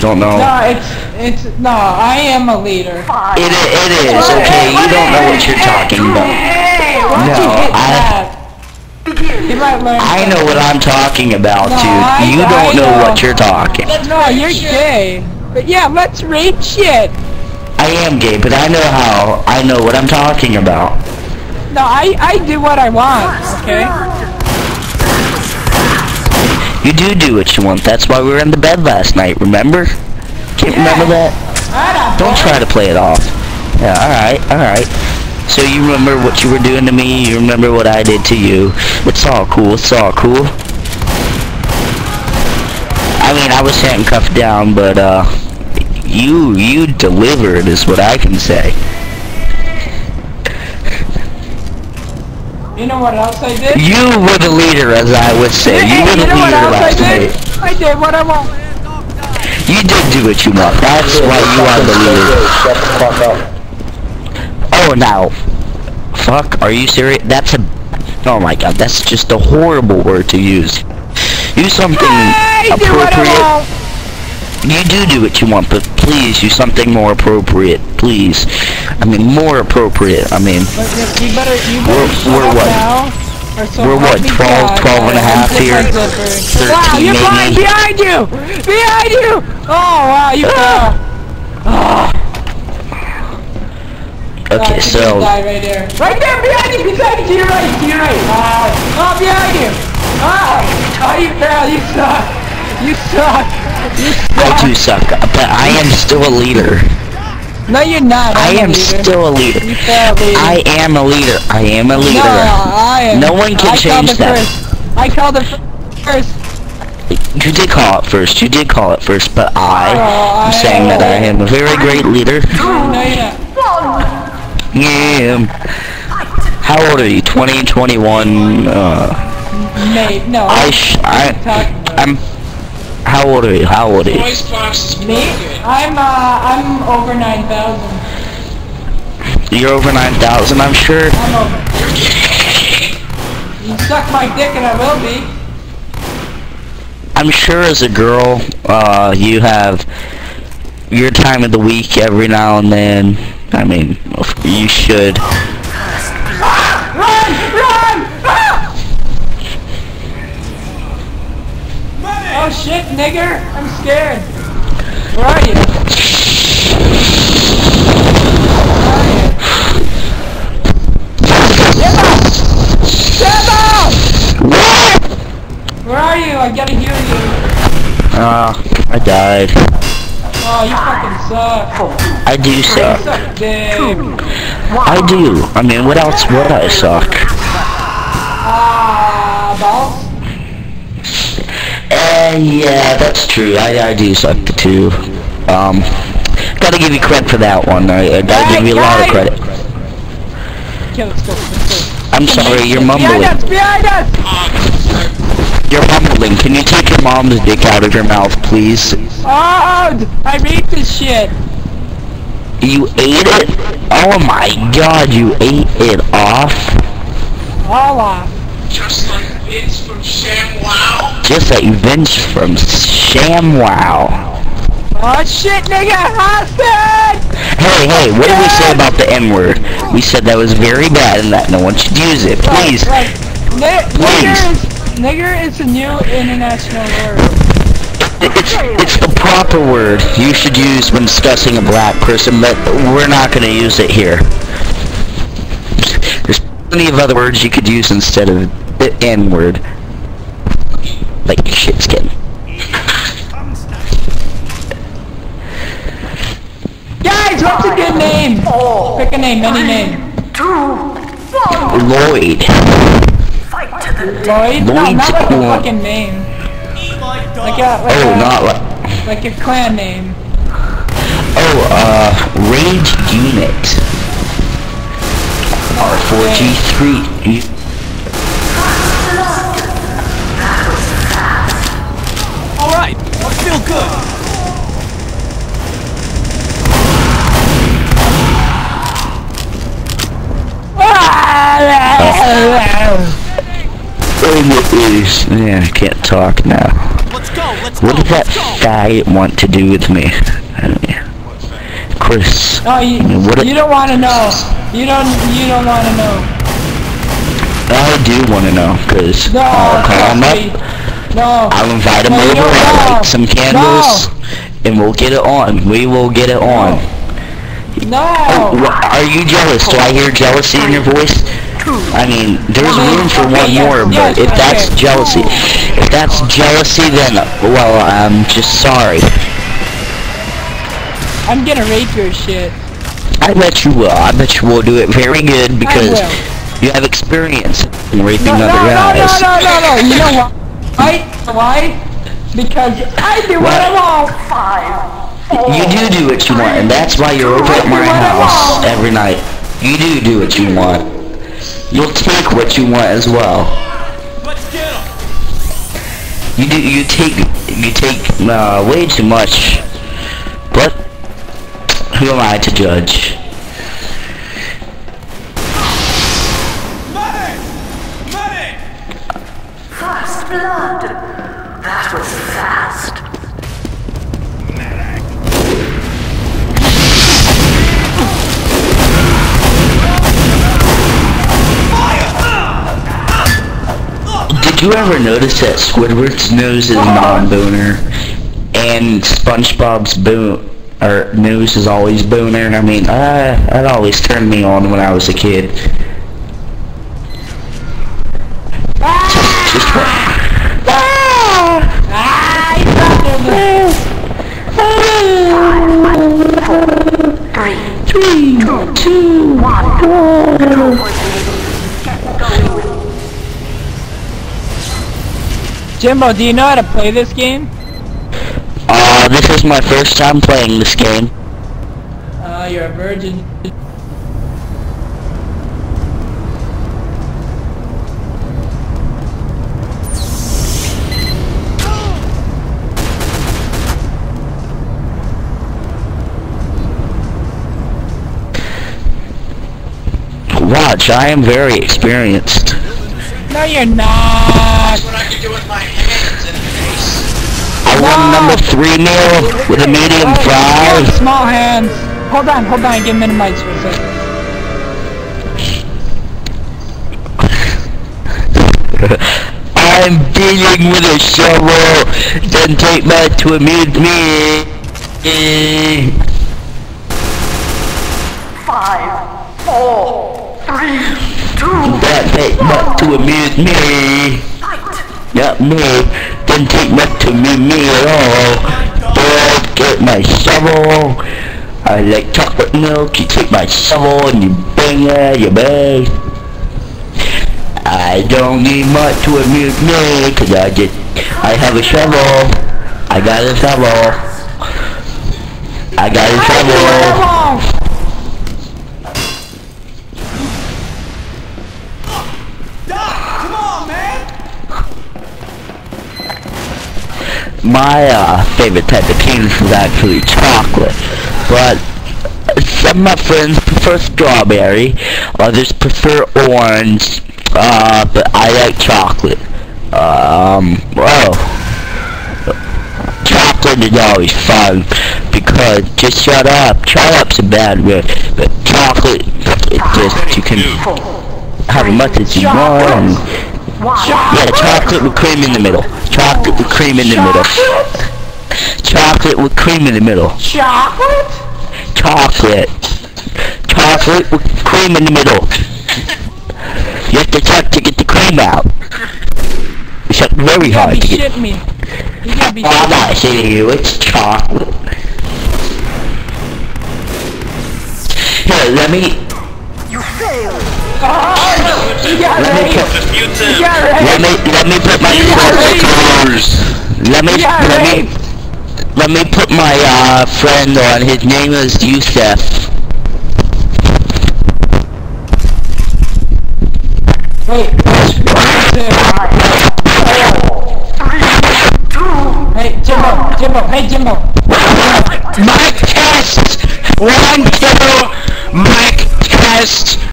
You don't know. No, it's it's no. I am a leader. It, it is, okay? You don't know what you're talking about. Hey, why don't No, you hit I- that? You might learn. I know what I'm talking about, No, dude. I- You don't know know. what you're talking. No, you're gay. But yeah, let's rape shit. I am gay, but I know how. I know what I'm talking about. No, I I do what I want. Okay. You do do what you want. That's why we were in the bed last night, remember? Can't remember that? Don't try to play it off. Yeah, alright, alright. So you remember what you were doing to me, you remember what I did to you. It's all cool, it's all cool. I mean, I was handcuffed down, but, uh, you, you delivered is what I can say. You know what else I did? You were the leader, as I would say. You were the you know leader I last did? night. I did what I want. You did do what you want. That's why you are the leader. Shut the fuck up. Oh, now. Fuck, are you serious? That's a... Oh my god, that's just a horrible word to use. Use something I I appropriate. You do do what you want, but please use something more appropriate. Please. I mean, more appropriate. I mean, you better, you better We're- we're what? so We're what, me 12, God, 12 and a half here? 13 Wow, you're flying behind you! Behind you! Oh, wow, you fell. okay, Uh, so... right there. Right there, behind you, beside you, to your right, to your right. Uh, oh, behind you. Oh, oh, you fell, you suck. You suck. You I do suck, but I am still a leader. No, you're not. I I'm a am still a leader. You fell, leader. I am a leader. I am a leader. No, I am. No one can I change that. First. I called it first. You did call it first. You did call it first, but I Oh, am saying that I am a very great leader. No, you're not. Yeah. How old are you? 20, 21, uh... Mate, no. I sh- I, I'm... How old are you? How old are you? Voice box is Me? broken. I'm, uh, I'm over 9,000. You're over 9,000, I'm sure. I'm over. You suck my dick and I will be. I'm sure as a girl, uh, you have your time of the week every now and then. I mean, you should. Oh shit, nigger! I'm scared. Where are you? Where are you? Gemma! Gemma! Where are you? I gotta hear you. Uh, I died. Oh, you fucking suck. I do You suck. suck. I do. I mean, what else would I suck? Ah, balls? Uh, yeah, that's true. I, I do suck too. Um, gotta give you credit for that one. I, I gotta give you a lot of credit. Okay, let's go, let's go. I'm sorry, you're Behind mumbling. us, behind us! You're mumbling. Can you take your mom's dick out of your mouth, please? Oh, I ate this shit. You ate it? Oh my god, you ate it off? All off. Just like Vince from ShamWow. Just like Vince from ShamWow. Oh shit, nigga, hostage! Hey, hey, what did we say about the N-word? We said that was very bad and that no one should use it. Please. Right, right. Please. Nigger is, nigger is a new international word. It's, it's the proper word you should use when discussing a black person, but we're not going to use it here. There's plenty of other words you could use instead of the N-word. Like shit skin. Guys, what's a good name? Pick a name, any name. Lloyd. Lloyd? No, Lloyd's not like a fucking name. Like a, like Oh, a, not like... like a clan name. Oh, uh, Rage Unit. R4G3. Feel good. Oh. Yeah, I can't talk now. Let's go, let's What did that go. want to do with me? Chris. Oh, you, I mean, what you don't want to know. You don't. You don't want to know. I do want to know, because No, I'll call him up, No. I'll invite him No, over, don't I'll light some candles, and we'll get it on. We will get it on. No. Are you jealous? Do I hear jealousy in your voice? I mean, there's room for one more, but if that's jealousy, if that's jealousy, then, well, I'm just sorry. I'm gonna rape your shit. I bet you will. I bet you will do it very good because you have experience in raping No, no, other no, no, no, no, no. You know what? Why? Why? Because I do what I want. You do do what you want, and that's why you're over at my house every night. You do do what you want. You'll take what you want as well. Let's get him. You do. You take. You take uh, way too much. But who am I to judge? Blood. That was fast. Did you ever notice that Squidward's nose is non-booner, and SpongeBob's boon or nose is always booner? I mean, uh, that always turned me on when I was a kid. Just what? Ah, you fucking- Three, two, Jimbo, do you know how to play this game? Uh, this is my first time playing this game. Uh, you're a virgin. Watch, I am very experienced. No, you're not. That's what I can do with my hands and face. I want a number three meal with a medium Oh, you have fry. small hands. Hold on, hold on. Get minimized for a second. I'm dealing with a shovel. Then take that to amuse me. five, four, three, two, That take that to amuse me. Not me. Then take much to amuse me at all. Then get my shovel. I like chocolate milk. You take my shovel and you bang it, you bang. I don't need much to amuse me, cause I just, I have a shovel. I got a shovel. I got a shovel. My uh, favorite type of candy is actually chocolate, but some of my friends prefer strawberry, others prefer orange, uh, but I like chocolate. Um, well, chocolate is always fun because just shut up. Shut up's a bad word, but chocolate, it just you can have as much as you want. Yeah, chocolate with cream in the middle. Chocolate with cream in the middle. Chocolate with cream in the middle. Chocolate? Chocolate. Chocolate with cream in the middle. You have to suck to get the cream out. Suck very hard to get. me. You gotta be Oh, I'm not shitting you. It's chocolate. Here, let me You failed. You let me put You Mutant. let me let me put my let me Yeah, let right. me let me put my uh friend on. His name is Yusef. Wait. Hey, Jimbo, Jimbo, hey, Jimbo. Mic test! One, two, mic test!